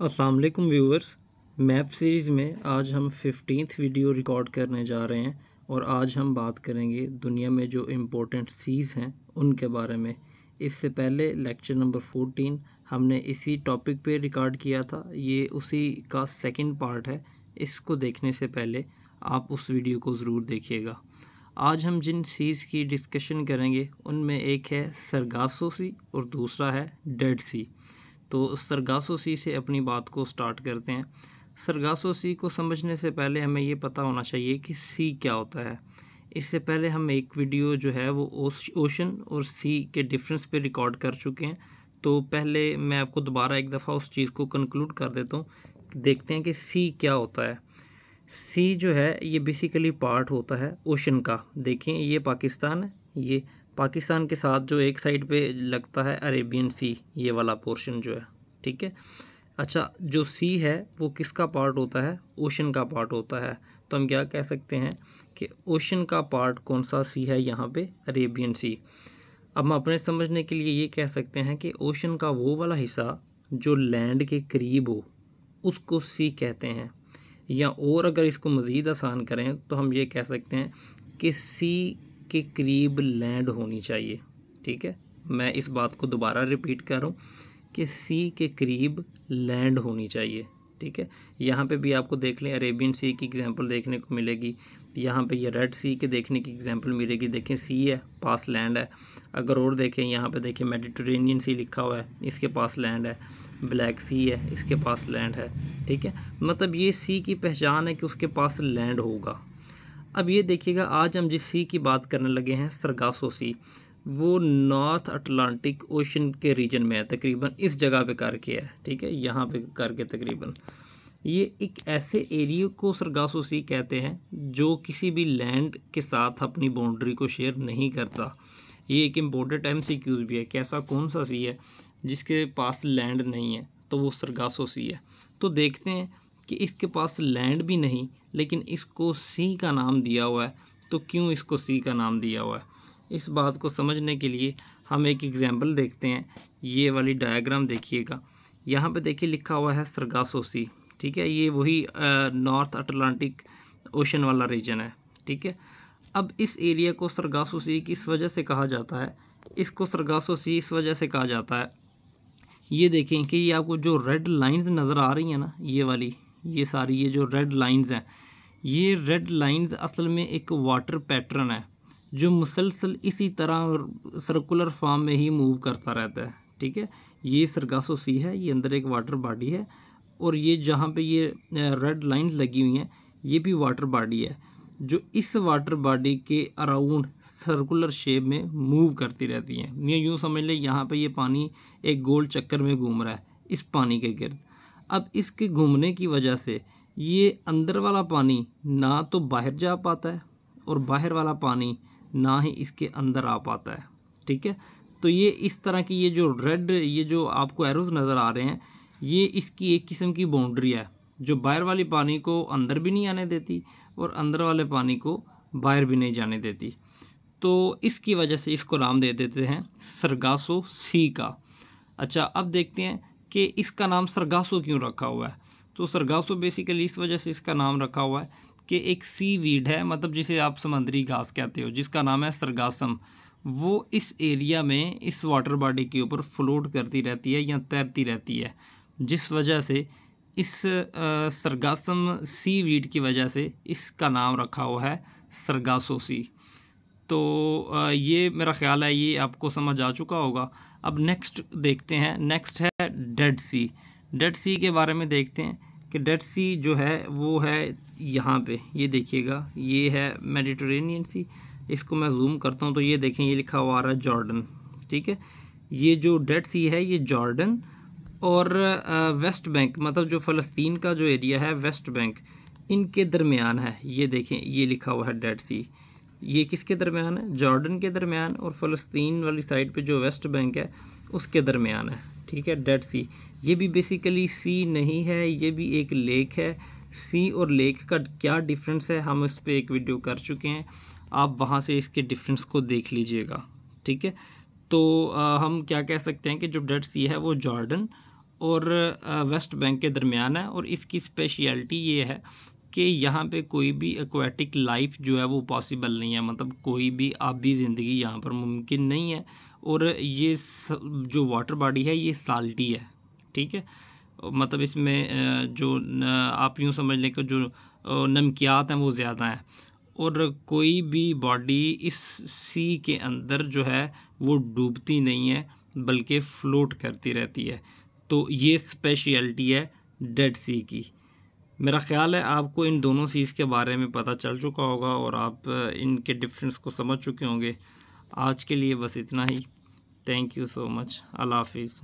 अस्सलाम वालेकुम viewers map series में आज हम फिफ्टींथ वीडियो रिकॉर्ड करने जा रहे हैं और आज हम बात करेंगे दुनिया में जो इम्पोर्टेंट सीज़ हैं, उनके बारे में। इससे पहले लेक्चर नंबर फोर्टीन हमने इसी टॉपिक पे रिकॉर्ड किया था। ये उसी का सेकंड पार्ट है। इसको देखने से पहले आप उस वीडियो को ज़रूर देखिएगा। आज हम जिन सीज़ की डिस्कशन करेंगे, उनमें एक है सरगासो सी और दूसरा है डेड सी तो सरगासो सी से अपनी बात को स्टार्ट करते हैं। सरगासो सी को समझने से पहले हमें ये पता होना चाहिए कि सी क्या होता है। इससे पहले हम एक वीडियो जो है वो ओशन और सी के डिफरेंस पे रिकॉर्ड कर चुके हैं। तो पहले मैं आपको दोबारा एक दफ़ा उस चीज़ को कंक्लूड कर देता हूँ। देखते हैं कि सी क्या होता है। सी जो है ये बेसिकली पार्ट होता है ओशन का। देखें ये पाकिस्तान है, ये पाकिस्तान के साथ जो एक साइड पे लगता है अरेबियन सी, ये वाला पोर्शन जो है, ठीक है? अच्छा जो सी है, वो किसका पार्ट होता है? ओशन का पार्ट होता है। तो हम क्या कह सकते हैं कि ओशन का पार्ट कौन सा सी है यहाँ पे? Arabian Sea. अब हम अपने समझने के लिए ये कह सकते हैं कि ओशन का वो वाला हिस्सा जो लैंड के करीब हो, उसको सी कहते हैं। या और अगर इसको मज़ीद आसान करें तो हम ये कह सकते हैं कि सी के करीब लैंड होनी चाहिए, ठीक है? मैं इस बात को दोबारा रिपीट कर रहा हूँ कि सी के करीब लैंड होनी चाहिए, ठीक है? यहाँ पे भी आपको देख लें अरेबियन सी की एग्जांपल देखने को मिलेगी। यहाँ पे ये रेड सी के देखने की एग्जांपल मिलेगी। देखें सी है, पास लैंड है। अगर और देखें, यहाँ पे देखें मेडिटेरेनियन सी लिखा हुआ है, इसके पास लैंड है। ब्लैक सी है, इसके पास लैंड है, ठीक है? मतलब ये सी की पहचान है कि उसके पास लैंड होगा। अब ये देखिएगा, आज हम जिस सी की बात करने लगे हैं, सरगासो सी। वो नॉर्थ अटलांटिक ओशन के रीजन में है, तकरीबन इस जगह पे करके है, ठीक है? यहाँ पे करके तकरीबन। ये एक ऐसे एरिया को सरगासो सी कहते हैं, जो किसी भी लैंड के साथ अपनी बाउंड्री को शेयर नहीं करता। ये एक इम्पोर्टेंट एम सी क्यूज़ भी है। कि ऐसा कौन सा सी है, जिसके पास लैंड नहीं है तो वो सरगासो सी है। तो देखते हैं कि इसके पास लैंड भी नहीं, लेकिन इसको सी का नाम दिया हुआ है। तो क्यों इसको सी का नाम दिया हुआ है? इस बात को समझने के लिए हम एक एग्ज़ाम्पल देखते हैं। ये वाली डायग्राम देखिएगा। यहाँ पे देखिए लिखा हुआ है सरगासो सी ठीक है? ये वही नॉर्थ अटलांटिक ओशन वाला रीजन है, ठीक है? अब इस एरिया को सरगासो सी किस वजह से कहा जाता है? इसको सरगासो सी इस वजह से कहा जाता है। ये देखें कि ये आपको जो रेड लाइंस नज़र आ रही हैं ना, ये वाली ये सारी, ये जो रेड लाइंस हैं, ये रेड लाइंस असल में एक वाटर पैटर्न है, जो मुसलसल इसी तरह सर्कुलर फॉर्म में ही मूव करता रहता है, ठीक है? ये सरगासो सी है, ये अंदर एक वाटर बॉडी है, और ये जहाँ पे ये रेड लाइंस लगी हुई हैं, ये भी वाटर बॉडी है, जो इस वाटर बॉडी के अराउंड सर्कुलर शेप में मूव करती रहती हैं। ये यूँ समझ लें, यहाँ पे ये पानी एक गोल चक्कर में घूम रहा है, इस पानी के गिर्द। अब इसके घूमने की वजह से ये अंदर वाला पानी ना तो बाहर जा पाता है और बाहर वाला पानी ना ही इसके अंदर आ पाता है, ठीक है? तो ये इस तरह की ये जो रेड ये जो आपको एरोज नज़र आ रहे हैं, ये इसकी एक किस्म की बाउंड्री है, जो बाहर वाली पानी को अंदर भी नहीं आने देती और अंदर वाले पानी को बाहर भी नहीं जाने देती। तो इसकी वजह से इसको नाम दे देते हैं सरगासो सी का। अच्छा अब देखते हैं कि इसका नाम सरगासो क्यों रखा हुआ है? तो सरगासो बेसिकली इस वजह से इसका नाम रखा हुआ है कि एक सी वीड है मतलब जिसे आप समंदरी घास कहते हो, जिसका नाम है सरगासम। वो इस एरिया में इस वाटर बॉडी के ऊपर फ्लोट करती रहती है या तैरती रहती है, जिस वजह से इस सरगासम सी वीड की वजह से इसका नाम रखा हुआ है सरगासो सी। तो ये मेरा ख्याल है, ये आपको समझ आ चुका होगा। अब नेक्स्ट देखते हैं। नेक्स्ट है डेड सी डेड सी के बारे में देखते हैं कि डेड सी जो है, वो है यहाँ पे। ये देखिएगा। ये है मेडिटेरेनियन सी इसको मैं जूम करता हूँ तो ये देखें, ये लिखा हुआ आ रहा है जॉर्डन ठीक है? ये जो डेड सी है, ये जॉर्डन और वेस्ट बैंक मतलब जो फ़लस्तीन का जो एरिया है वेस्ट बैंक इनके दरमियान है। ये देखें, ये लिखा हुआ है डेड सी ये किसके दरमियान है? जॉर्डन के दरमियान और फ़लस्तीन वाली साइड पे जो वेस्ट बैंक है उसके दरमियान है। ठीक है? Dead Sea. ये भी बेसिकली सी नहीं है ये भी एक लेक है। सी और लेक का क्या डिफरेंस है हम इस पर एक वीडियो कर चुके हैं। आप वहाँ से इसके डिफरेंस को देख लीजिएगा। ठीक है? तो आ, हम क्या कह सकते हैं कि जो डेड सी है वो जॉर्डन और वेस्ट बैंक के दरमियान है और इसकी स्पेशलिटी ये है कि यहाँ पे कोई भी एक्वाटिक लाइफ जो है वो पॉसिबल नहीं है। मतलब कोई भी आबी ज़िंदगी यहाँ पर मुमकिन नहीं है और ये जो वाटर बॉडी है, ये साल्टी है। ठीक है? मतलब इसमें जो आप यूँ समझ लें कि जो नमकियात हैं वो ज़्यादा हैं। और कोई भी बॉडी इस सी के अंदर जो है वो डूबती नहीं है, बल्कि फ़्लोट करती रहती है। तो ये स्पेशलिटी है डेड सी की। मेरा ख़्याल है आपको इन दोनों चीज़ के बारे में पता चल चुका होगा और आप इनके डिफरेंस को समझ चुके होंगे। आज के लिए बस इतना ही। थैंक यू सो मच अल्लाह हाफिज़।